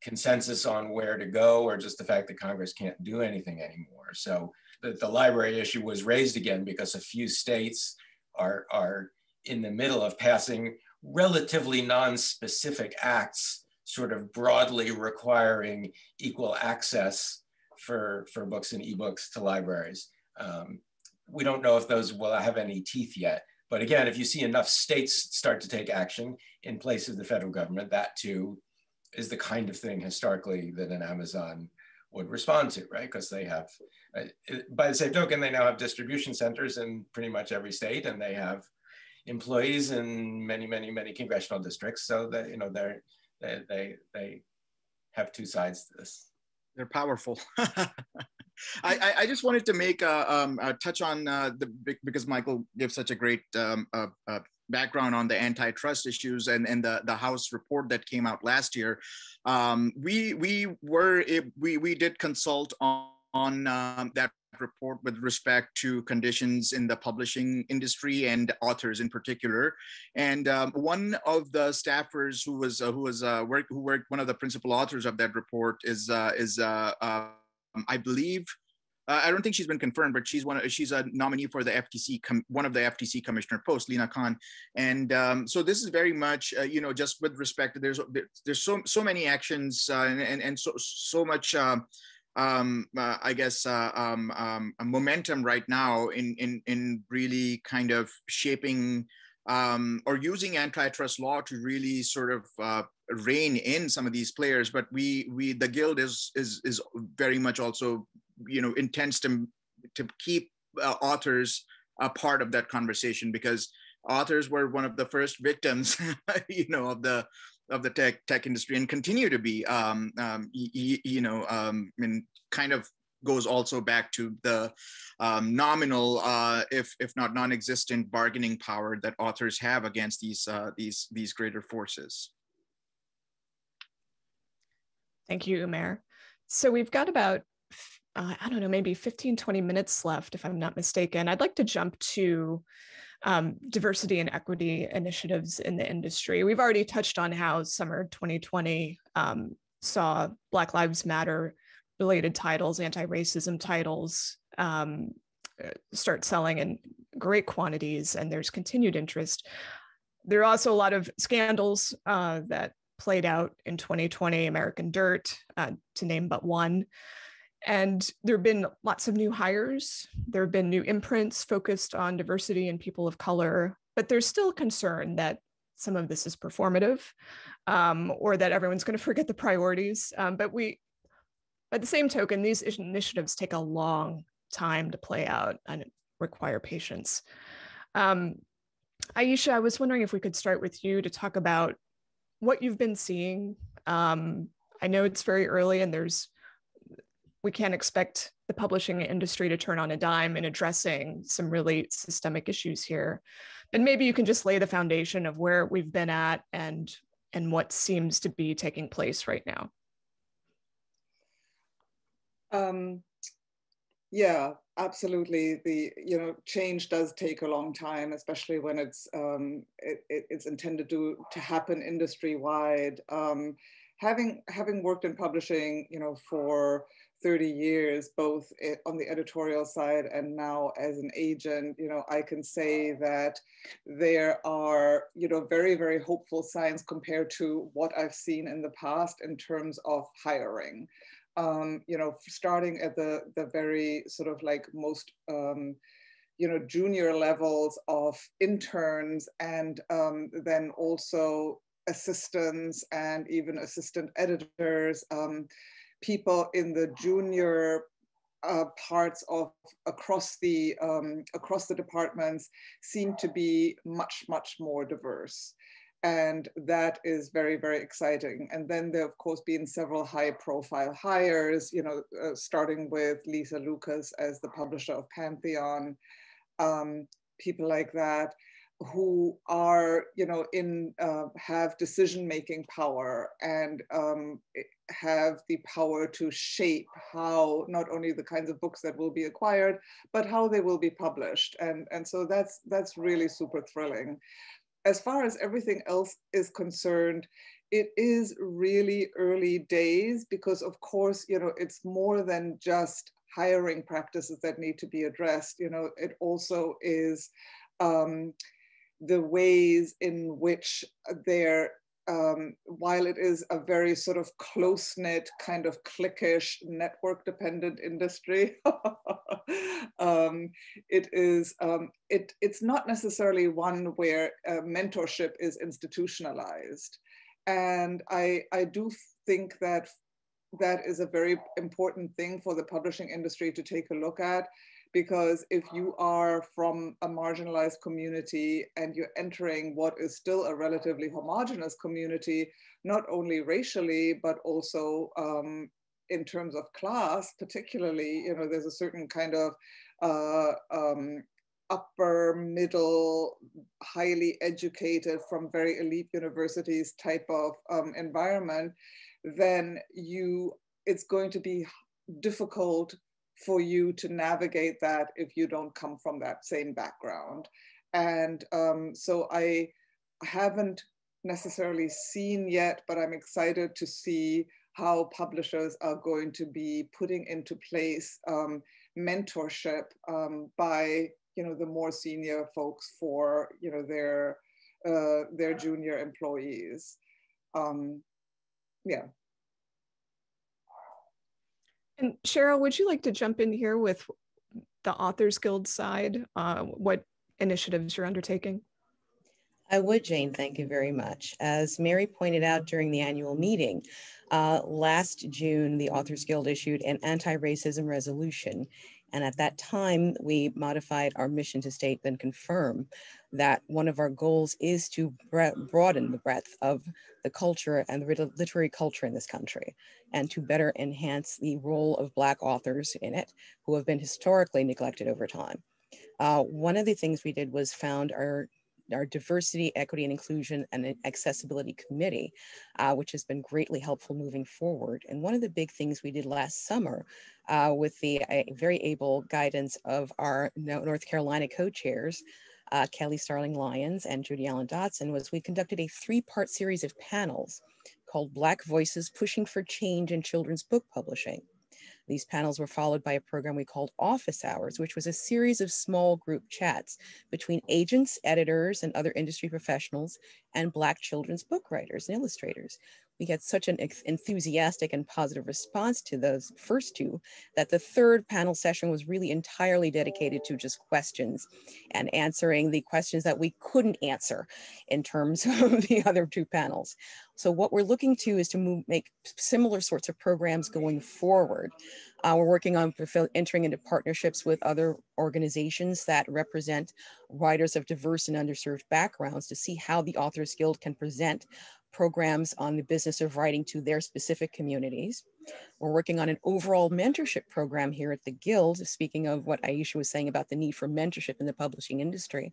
consensus on where to go, or just the fact that Congress can't do anything anymore. So the, the library issue was raised again because a few states are, are in the middle of passing relatively non-specific acts, sort of broadly requiring equal access for, for books and ebooks to libraries. Um, we don't know if those will have any teeth yet. But again, if you see enough states start to take action in place of the federal government, that too is the kind of thing historically that an Amazon would respond to, right? Because they have, uh, by the same token, they now have distribution centers in pretty much every state, and they have employees in many, many, many congressional districts. So that you know they're they they, they have two sides to this. They're powerful. I, I, just wanted to make a, um, a touch on uh, the because Michael gives such a great um, uh, uh, background on the antitrust issues and, and the, the House report that came out last year. Um, we we were we we did consult on, on um, that report with respect to conditions in the publishing industry and authors in particular. And um, one of the staffers who was uh, who was uh, work, who worked one of the principal authors of that report is uh, is uh, um, I believe, uh, I don't think she's been confirmed, but she's one. Of, she's a nominee for the FTC, one of the FTC commissioner posts, Lina Khan. And um, so this is very much, uh, you know, just with respect to there's there's so so many actions uh, and, and so so much. Um, uh, I guess uh, um, um, momentum right now in in in really kind of shaping um, or using antitrust law to really sort of uh, rein in some of these players. But we we the guild is is is very much also you know intends to to keep uh, authors a part of that conversation because authors were one of the first victims you know of the of the tech tech industry and continue to be um, um y- you know um and kind of goes also back to the um, nominal, uh, if if not non-existent, bargaining power that authors have against these uh, these these greater forces. Thank you, Umair. So we've got about, uh, I don't know, maybe 15, 20 minutes left, if I'm not mistaken. I'd like to jump to um, diversity and equity initiatives in the industry. We've already touched on how summer 2020 um, saw Black Lives Matter related titles, anti-racism titles um, uh, start selling in great quantities and there's continued interest. There are also a lot of scandals uh, that played out in 2020, American Dirt, uh, to name but one. And there have been lots of new hires. There have been new imprints focused on diversity and people of color, but there's still concern that some of this is performative um, or that everyone's going to forget the priorities. Um, but we, by the same token, these initiatives take a long time to play out and require patience. Um, Ayesha, I was wondering if we could start with you to talk about what you've been seeing. Um, I know it's very early and there's, we can't expect the publishing industry to turn on a dime in addressing some really systemic issues here. And maybe you can just lay the foundation of where we've been at and, and what seems to be taking place right now. Um, yeah, absolutely. The you know change does take a long time, especially when it's um, it, it's intended to to happen industry wide. Um, having having worked in publishing, you know, for 30 years, both on the editorial side and now as an agent, you know, I can say that there are, you know, very, very hopeful signs compared to what I've seen in the past in terms of hiring. Um, you know, starting at the, the very sort of like most, um, you know, junior levels of interns and um, then also assistants and even assistant editors, um, people in the junior uh, parts of across the um, across the departments seem to be much much more diverse. And that is very very exciting. And then there of course been several high profile hires you know uh, starting with lisa lucas as the publisher of pantheon um, people like that who are you know in uh, have decision making power and um, have the power to shape how not only the kinds of books that will be acquired but how they will be published and and so that's that's really super thrilling as far as everything else is concerned, it is really early days because of course, you know, it's more than just hiring practices that need to be addressed. You know, it also is, um, the ways in which they're um, while it is a very sort of close knit, kind of cliquish, network dependent industry, um, it is um, it it's not necessarily one where uh, mentorship is institutionalized, and I I do think that that is a very important thing for the publishing industry to take a look at because if you are from a marginalized community and you're entering what is still a relatively homogenous community, not only racially, but also um, in terms of class, particularly, you know, there's a certain kind of uh, um, upper middle, highly educated from very elite universities type of um, environment, then you, it's going to be difficult for you to navigate that if you don't come from that same background. And um, so I haven't necessarily seen yet, but I'm excited to see how publishers are going to be putting into place um, mentorship um, by you know the more senior folks for you know their uh, their junior employees. Um, yeah. And Cheryl, would you like to jump in here with the Authors Guild side? Uh, what initiatives you're undertaking? I would, Jane. Thank you very much. As Mary pointed out during the annual meeting, uh, last June, the Authors Guild issued an anti-racism resolution. And at that time, we modified our mission to state then confirm that one of our goals is to broaden the breadth of the culture and the literary culture in this country and to better enhance the role of Black authors in it who have been historically neglected over time. Uh, one of the things we did was found our our diversity, equity, and inclusion and accessibility committee, uh, which has been greatly helpful moving forward. And one of the big things we did last summer uh, with the uh, very able guidance of our North Carolina co-chairs uh, Kelly Starling Lyons and Judy Allen Dodson was we conducted a three-part series of panels called Black Voices Pushing for Change in Children's Book Publishing. These panels were followed by a program we called Office Hours, which was a series of small group chats between agents, editors, and other industry professionals and Black children's book writers and illustrators we had such an enthusiastic and positive response to those first two that the third panel session was really entirely dedicated to just questions and answering the questions that we couldn't answer in terms of the other two panels. So what we're looking to is to move, make similar sorts of programs going forward. Uh, we're working on entering into partnerships with other organizations that represent writers of diverse and underserved backgrounds to see how the Authors Guild can present programs on the business of writing to their specific communities. We're working on an overall mentorship program here at the Guild. Speaking of what Ayesha was saying about the need for mentorship in the publishing industry,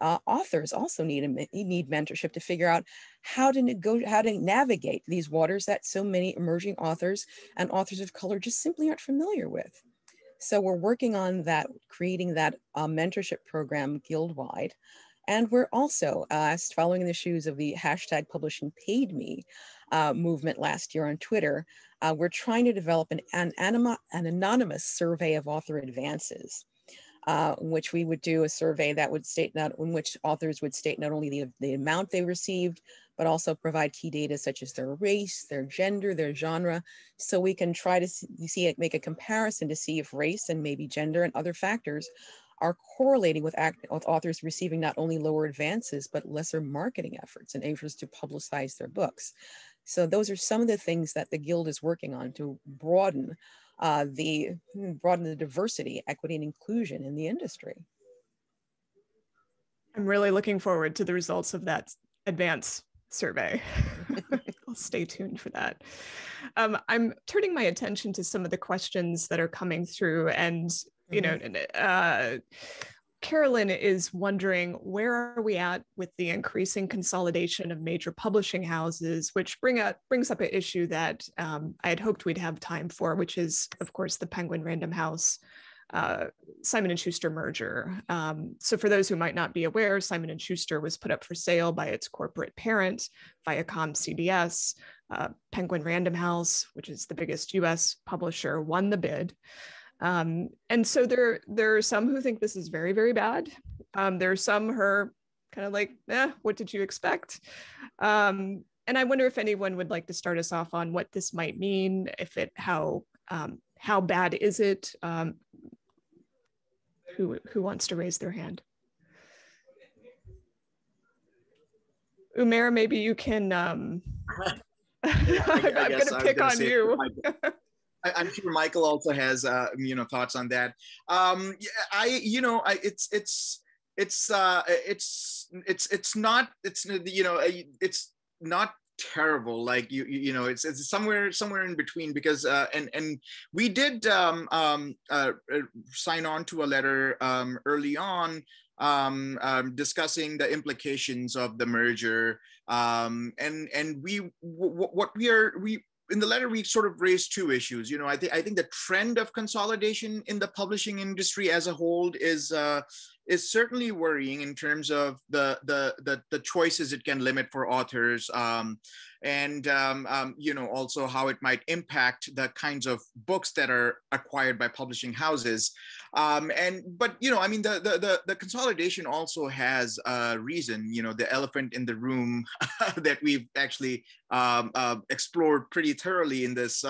uh, authors also need a, need mentorship to figure out how to go how to navigate these waters that so many emerging authors and authors of color just simply aren't familiar with. So we're working on that, creating that uh, mentorship program guild-wide. And we're also uh, following the shoes of the hashtag publishing paid me uh, movement last year on Twitter. Uh, we're trying to develop an, an, anima, an anonymous survey of author advances. Uh, which we would do a survey that would state not in which authors would state not only the, the amount they received, but also provide key data such as their race, their gender, their genre, so we can try to see it, make a comparison to see if race and maybe gender and other factors are correlating with, act, with authors receiving not only lower advances, but lesser marketing efforts and efforts to publicize their books. So those are some of the things that the Guild is working on to broaden uh, the broaden the diversity, equity, and inclusion in the industry. I'm really looking forward to the results of that advance survey. I'll stay tuned for that. Um, I'm turning my attention to some of the questions that are coming through, and you know mm-hmm. uh, carolyn is wondering where are we at with the increasing consolidation of major publishing houses which bring up brings up an issue that um, i had hoped we'd have time for which is of course the penguin random house uh, Simon and Schuster merger. Um, so, for those who might not be aware, Simon and Schuster was put up for sale by its corporate parent, Viacom CBS. Uh, Penguin Random House, which is the biggest U.S. publisher, won the bid. Um, and so there, there are some who think this is very, very bad. Um, there are some who are kind of like, eh, what did you expect? Um, and I wonder if anyone would like to start us off on what this might mean, if it, how, um, how bad is it? Um, who, who wants to raise their hand? Umair, maybe you can. Um, I, I'm, going to pick on you. I, am sure Michael also has, uh, you know, thoughts on that. Um, I, you know, I, it's, it's, it's, uh, it's, it's, it's not, it's, you know, it's not terrible like you you know it's it's somewhere somewhere in between because uh and and we did um um uh, uh sign on to a letter um early on um, um, discussing the implications of the merger. Um, and and we what we are we in the letter we sort of raised two issues. You know, I think I think the trend of consolidation in the publishing industry as a whole is uh, is certainly worrying in terms of the the the, the choices it can limit for authors. Um, and um, um, you know also how it might impact the kinds of books that are acquired by publishing houses um, and but you know i mean the, the, the the consolidation also has a reason you know the elephant in the room that we've actually um, uh, explored pretty thoroughly in this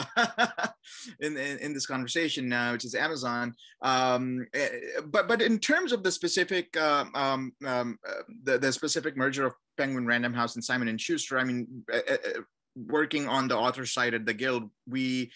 in, in, in this conversation uh, which is amazon um, eh, but but in terms of the specific uh, um, um, uh, the, the specific merger of Penguin Random House and Simon and Schuster. I mean, uh, working on the author side at the Guild, we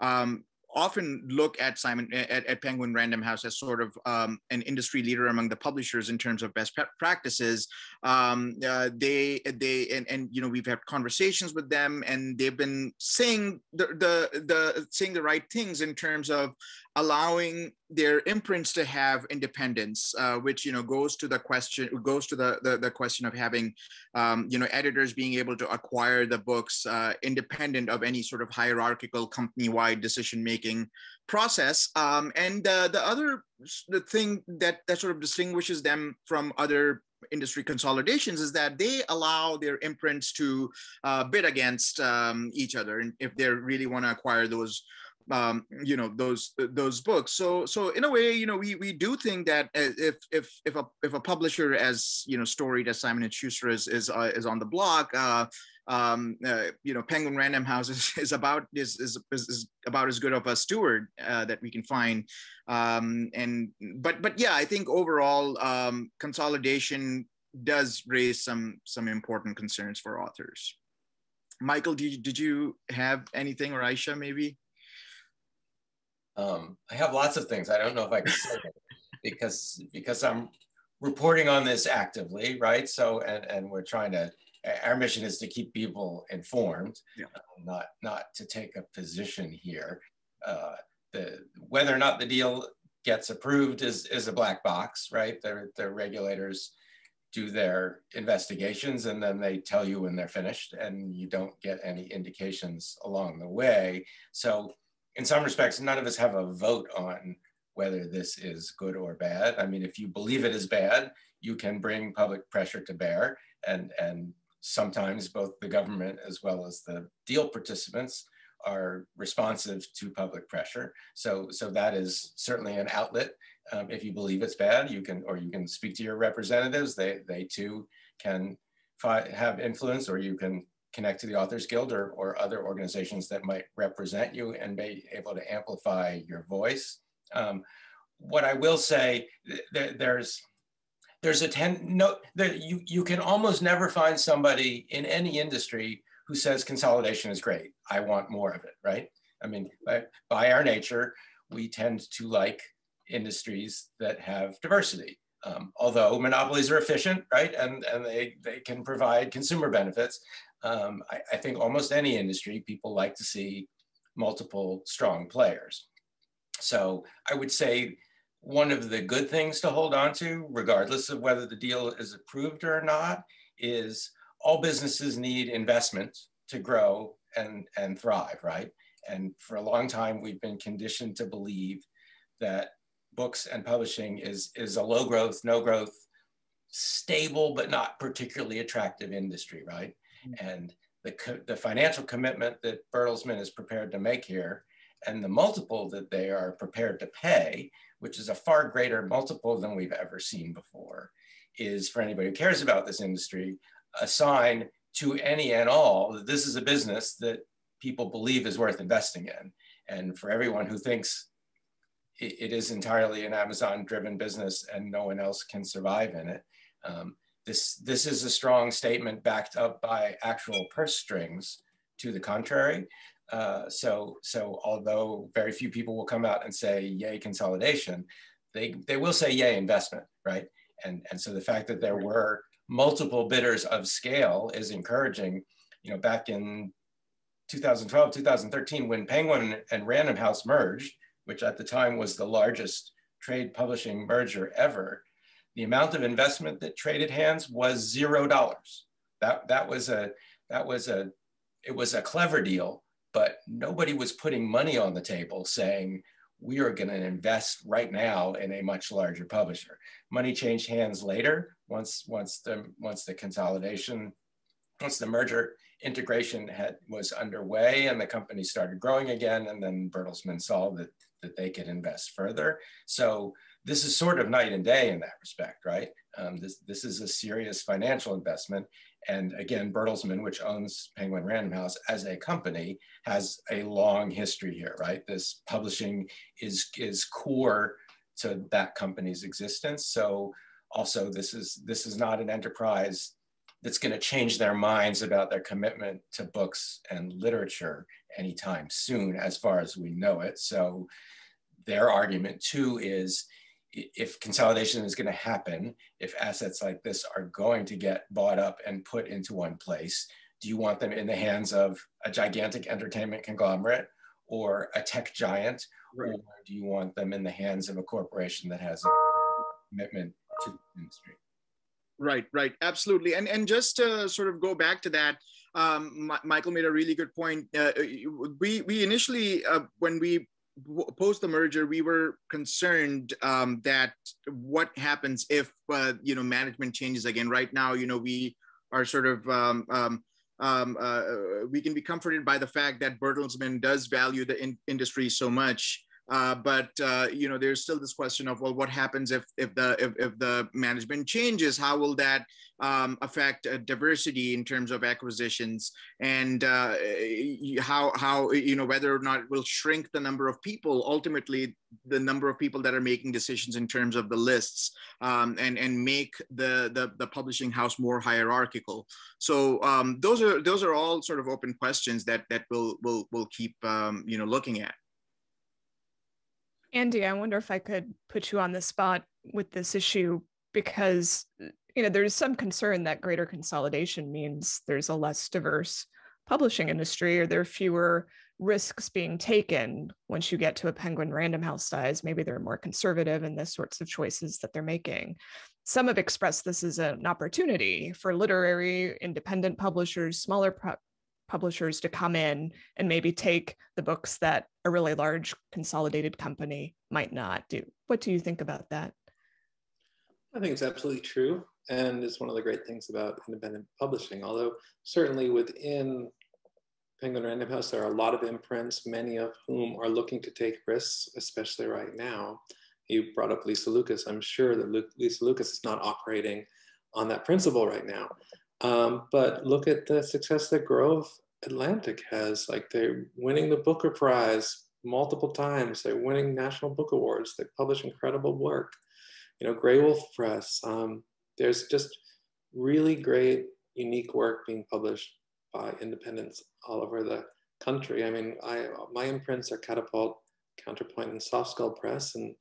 um, often look at Simon at, at, Penguin Random House as sort of um, an industry leader among the publishers in terms of best practices. Um, uh, they they and, and you know we've had conversations with them, and they've been saying the the the saying the right things in terms of allowing their imprints to have independence, uh, which you know goes to the question goes to the the, the question of having um, you know editors being able to acquire the books uh, independent of any sort of hierarchical company-wide decision-making process. Um, and uh, the other the thing that that sort of distinguishes them from other industry consolidations is that they allow their imprints to uh, bid against um, each other and if they really want to acquire those um, you know those those books. So so in a way, you know, we we do think that uh, if if if a if a publisher as you know storied as Simon and Schuster is is uh, is on the block. Uh, um, uh, you know, Penguin Random House is, is about is, is, is about as good of a steward uh, that we can find. Um, and but but yeah, I think overall um, consolidation does raise some some important concerns for authors. Michael, did you, did you have anything, or Ayesha maybe? Um, I have lots of things. I don't know if I can say it because because I'm reporting on this actively, right? So and and we're trying to. Our mission is to keep people informed, yeah. uh, not not to take a position here. Uh, the whether or not the deal gets approved is is a black box, right? The the regulators do their investigations and then they tell you when they're finished, and you don't get any indications along the way. So in some respects, none of us have a vote on whether this is good or bad. I mean, if you believe it is bad, you can bring public pressure to bear. And, and sometimes both the government as well as the deal participants are responsive to public pressure. So, so that is certainly an outlet. Um, if you believe it's bad, you can, or you can speak to your representatives. They, they too can have influence, or you can connect to the Authors Guild or, or other organizations that might represent you and be able to amplify your voice. Um, what I will say, there, there's there's a ten no there, you you can almost never find somebody in any industry who says consolidation is great. I want more of it, right? I mean, by, by our nature, we tend to like industries that have diversity. Um, although monopolies are efficient, right? And, and they, they can provide consumer benefits um, I, I, think almost any industry, people like to see multiple strong players. So I would say one of the good things to hold on to, regardless of whether the deal is approved or not, is all businesses need investment to grow and, and thrive, right? And for a long time, we've been conditioned to believe that books and publishing is, is a low growth, no growth, stable, but not particularly attractive industry, right? Mm-hmm. and the, the financial commitment that Bertelsmann is prepared to make here and the multiple that they are prepared to pay, which is a far greater multiple than we've ever seen before, is for anybody who cares about this industry, a sign to any and all that this is a business that people believe is worth investing in. And for everyone who thinks it, it is entirely an Amazon driven business and no one else can survive in it, um, this, this is a strong statement backed up by actual purse strings to the contrary. Uh, so, so although very few people will come out and say yay consolidation, they, they will say yay investment, right? And, and so the fact that there were multiple bidders of scale is encouraging. You know, back in 2012, 2013, when Penguin and Random House merged, which at the time was the largest trade publishing merger ever, the amount of investment that traded hands was zero dollars. That, that was a, that was a, it was a clever deal, but nobody was putting money on the table saying, we are going to invest right now in a much larger publisher. Money changed hands later once once the once the consolidation, once the merger integration had was underway and the company started growing again, and then Bertelsmann saw that that they could invest further. So this is sort of night and day in that respect, right? Um, this this is a serious financial investment, and again, Bertelsmann, which owns Penguin Random House as a company, has a long history here, right? This publishing is, is core to that company's existence. So also this is, this is not an enterprise that's gonna change their minds about their commitment to books and literature anytime soon, as far as we know it. So their argument too is if consolidation is going to happen, if assets like this are going to get bought up and put into one place, do you want them in the hands of a gigantic entertainment conglomerate or a tech giant? Right. Or do you want them in the hands of a corporation that has a commitment to the industry? Right, right, absolutely. And and just to sort of go back to that, um, Michael made a really good point. Uh, we we initially uh, when we post the merger, we were concerned um, that what happens if uh, you know management changes again. Right now, you know, we are sort of um, um, um uh, we can be comforted by the fact that Bertelsmann does value the in- industry so much uh, but uh, you know, there's still this question of well, what happens if if the if, if the management changes? How will that um, affect uh, diversity in terms of acquisitions, and uh, how how you know whether or not it will shrink the number of people? Ultimately, the number of people that are making decisions in terms of the lists, um, and and make the, the the publishing house more hierarchical. So um, those are those are all sort of open questions that that we'll we'll, we'll keep um, you know looking at. Andy, I wonder if I could put you on the spot with this issue because you know there's some concern that greater consolidation means there's a less diverse publishing industry or there are fewer risks being taken. Once you get to a penguin random house size maybe they're more conservative in the sorts of choices that they're making. Some have expressed this as an opportunity for literary independent publishers smaller publishers to come in and maybe take the books that a really large consolidated company might not do. What do you think about that? I think it's absolutely true. And it's one of the great things about independent publishing. Although, certainly within Penguin Random House, there are a lot of imprints, many of whom are looking to take risks, especially right now. You brought up Lisa Lucas. I'm sure that Lisa Lucas is not operating on that principle right now. Um, but look at the success that Grove Atlantic has. Like they're winning the Booker Prize multiple times. They're winning national book awards. They publish incredible work. You know, Graywolf Press. Um, there's just really great, unique work being published by independents all over the country. I mean, I my imprints are Catapult, Counterpoint, and Soft Skull Press, and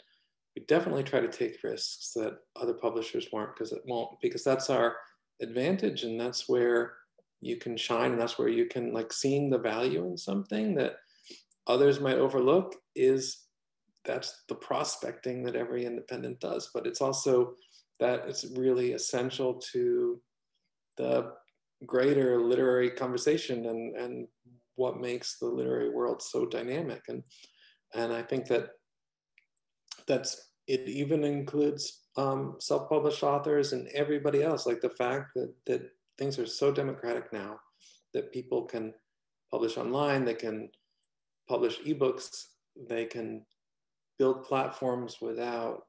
we definitely try to take risks that other publishers won't because it won't because that's our advantage and that's where you can shine and that's where you can like seeing the value in something that others might overlook is that's the prospecting that every independent does. But it's also that it's really essential to the greater literary conversation and and what makes the literary world so dynamic. And and i think that that's it even includes um, self-published authors and everybody else. Like the fact that that things are so democratic now that people can publish online, they can publish ebooks, they can build platforms without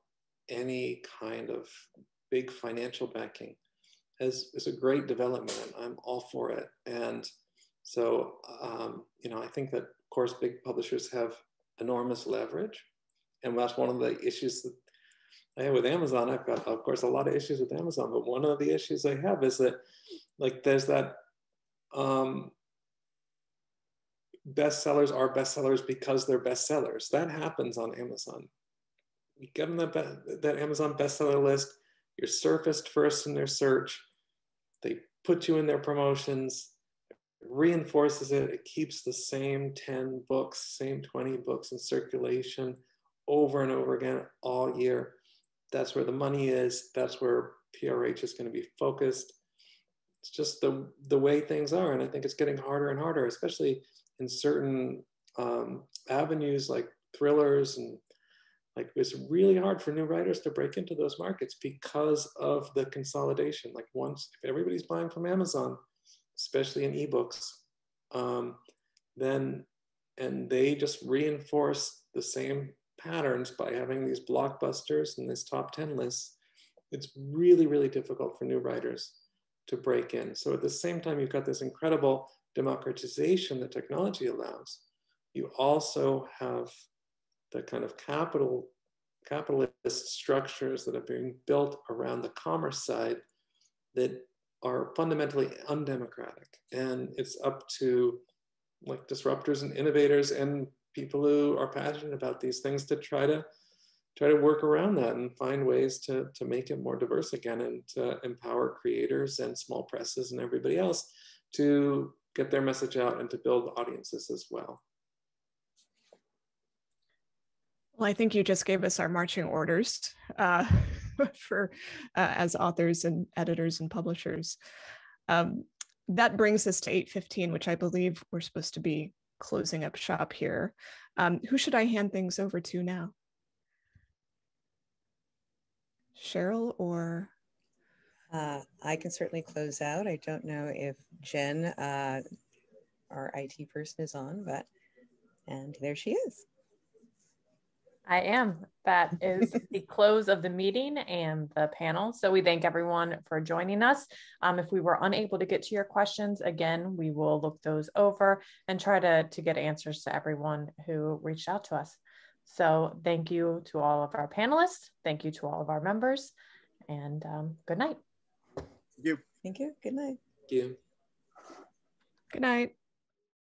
any kind of big financial backing is, is a great development. I'm all for it. And so, um, you know, I think that, of course, big publishers have enormous leverage. And that's one of the issues that With Amazon. I've got, of course, a lot of issues with Amazon, but one of the issues I have is that, like, there's that um, bestsellers are bestsellers because they're bestsellers. That happens on Amazon. You get on that, that Amazon bestseller list, you're surfaced first in their search, they put you in their promotions, reinforces it, it keeps the same 10 books, same 20 books in circulation over and over again all year. That's where the money is, that's where PRH is going to be focused. It's just the, the way things are. And I think it's getting harder and harder, especially in certain um, avenues like thrillers and like it's really hard for new writers to break into those markets because of the consolidation like once if everybody's buying from amazon especially in ebooks um, then and they just reinforce the same patterns by having these blockbusters and these top 10 lists it's really really difficult for new writers to break in so at the same time you've got this incredible democratization that technology allows, you also have the kind of capital capitalist structures that are being built around the commerce side that are fundamentally undemocratic. And it's up to like disruptors and innovators and people who are passionate about these things to try to try to work around that and find ways to, to make it more diverse again and to empower creators and small presses and everybody else to get their message out and to build audiences as well. Well, I think you just gave us our marching orders uh, for uh, as authors and editors and publishers. Um, that brings us to 8.15, which I believe we're supposed to be closing up shop here. Um, who should I hand things over to now? Cheryl or uh, I can certainly close out. I don't know if Jen, uh, our IT person, is on, but and there she is. I am. That is the close of the meeting and the panel. So we thank everyone for joining us. Um, if we were unable to get to your questions, again, we will look those over and try to, to get answers to everyone who reached out to us. So thank you to all of our panelists. Thank you to all of our members and um, good night. Thank you. Thank you. Good night. Thank you. Good night.